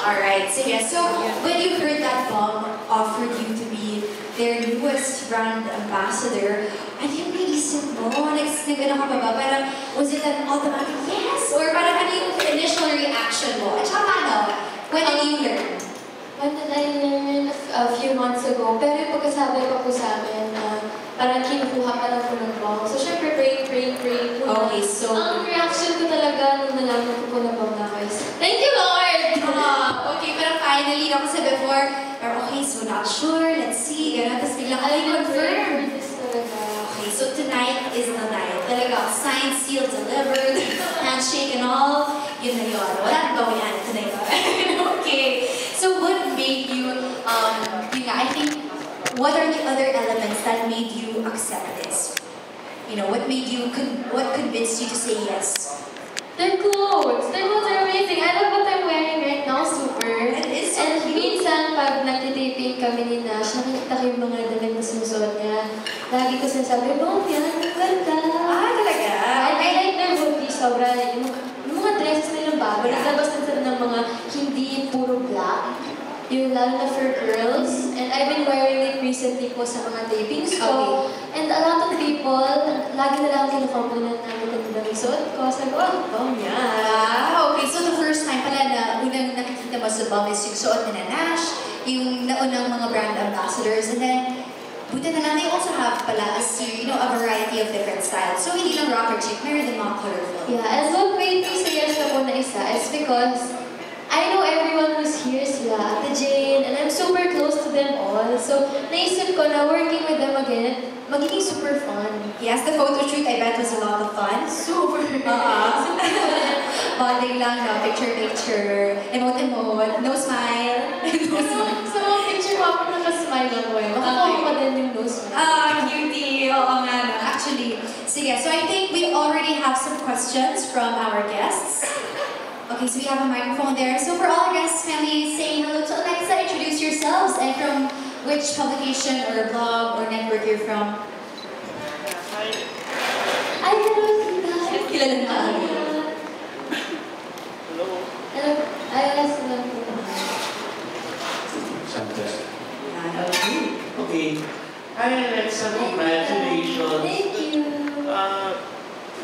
Alright, So sige. So, when you heard that Bum offered you to be their newest brand ambassador, ano yung naisip mo? Next, nag-ano ka ba ba? Parang, was it an automatic yes? Or parang ano yung initial reaction mo? At saka paano? When did you learn? When did I learn? A few months ago. Pero yung pagkasabi pa po sa amin na parang kinukuha pa lang po ng Bum. So, syempre, pray, pray. Okay, so- Ang reaction ko talaga nung nalaman ko po na Bum na ako is, Thank you, Lord! Finally, ako sa before, or okay, so not sure, let's see, gano'n, tapos biglang, ay, confirm. Okay, so tonight is the night. Talaga, signed, sealed, delivered, handshake and all. Yun na yun. Wala nang gawin yan tonight. okay. So what made you, um, yun nga, I think, what are the other elements that made you accept this? You know, what made you, what convinced you to say yes? Their clothes! Their clothes are amazing! I love what I'm wearing right now, super. It is so And cute. minsan, pag nagtitaping kami ni Nash, nakikita ko yung mga damit na sinusuot niya. Lagi ko sinasabi, Mom, yan, ang ganda! Ah, talaga? I, I like their hoodies, sobra. Yung, yung mga dresses nilang bago, Yeah. naglabas din sila ng mga hindi puro black. Yung lalo na for girls. And I've been wearing it recently po sa mga tapings ko. And a lot of people, lagi na lang kinukomplinan namin kung yung suot ko. Sabi ko, oh, Bum yan. Ah, okay. So the first time pala na unang nakikita mo sa Bum is yung suot ni Nash, yung naunang mga brand ambassadors, and then buti na lang they also have pala as you know, a variety of different styles. So hindi lang rocker chick, meron din mga colorful. Yeah, and what made me na po na isa is because I know everyone who's here sila, Ate Jane, and I'm super close to them all. So, naisip ko na working with them again, magiging super fun. Yes, the photo shoot I bet was a lot of fun. Super. Uh-uh. Bonding lang, no? Picture, picture, emote, emote, no smile. no smile. sa mga picture ko ako nakasmile ako eh. Makakuha ko din yung nose mo. Ah, cutie. Oo nga no. Actually, sige. So I think we already have some questions from our guests. Okay, so we have a microphone there. So for all our guests, kindly say hello to Alexa. Introduce yourselves and from which publication or blog or network you're from. Ay, hello, Tita. Kilala na ako. Hello. Hello. Ay, alas na po. Santos. Okay. Okay. Hi, Alexa. Congratulations. Thank you. Uh,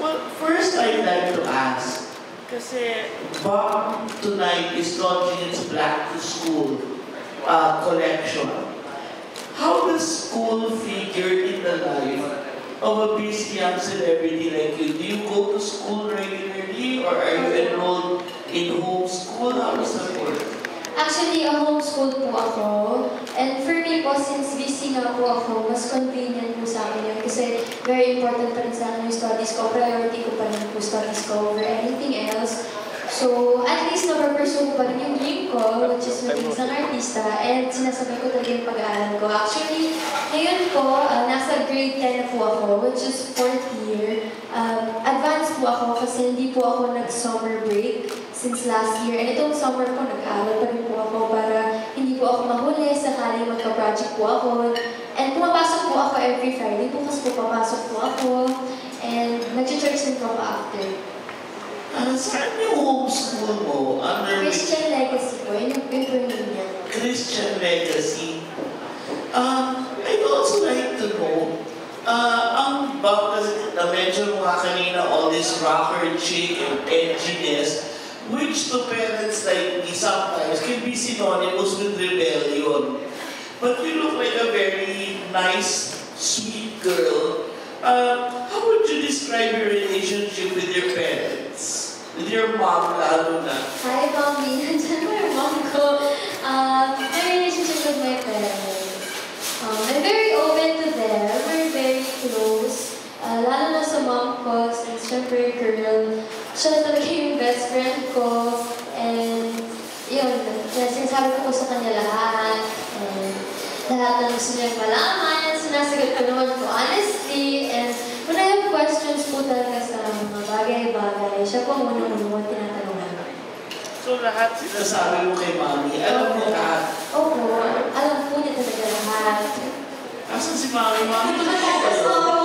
well, first I'd like to ask, kasi Bum tonight is launching its Black to School uh, collection. How does school figure in the life of a busy young celebrity like you? Do you go to school regularly or are you enrolled in homeschool? How does that work? Actually, a homeschool po ako. And for me po, since busy nga po ako, mas convenient po sa akin yun. Kasi very important pa rin sa akin yung studies ko. Priority ko pa rin po studies ko over anything. So, at least napapursue ko pa rin yung dream ko, which is maging isang artista. And sinasabay ko talaga yung pag-aaral ko. Actually, ngayon po, uh, nasa grade 10 na po ako, which is fourth year. Um, advanced po ako kasi hindi po ako nag-summer break since last year. And itong summer po, nag-aaral pa rin po ako para hindi po ako mahuli sakaling magka-project po ako. And pumapasok po ako every Friday. Bukas po papasok po ako. And nag-church din po ako after. Uh, saan yung homeschool mo? Under Christian legacy po. Yun yung yun niya. Christian legacy. Um, I'd also like to know, uh, ang bag kasi na-mention mo nga kanina, all this rocker chick and edginess, which to parents like me sometimes can be synonymous with rebellion. But you look like a very nice, sweet girl. Uh, how would you describe your relationship with your parents? Your mom, lalo na? Hi, mommy. Nandiyan po yung mom ko. Um, my relationship with my parents. Um, I'm very open to them. We're very close. Uh, lalo na sa mom ko, since syempre girl, siya talaga yung best friend ko. And yun, sinasabi ko po sa kanya lahat. And lahat ng gusto niya malaman, sinasagot ko naman po honestly. And when I have questions po talaga sa mga bagay-bagay, siya po ang unang-unang tinatanungan. So lahat sinasabi mo kay mami, alam mo lahat. Opo, alam po niya talaga lahat. Asan si mami? Mami, ano ba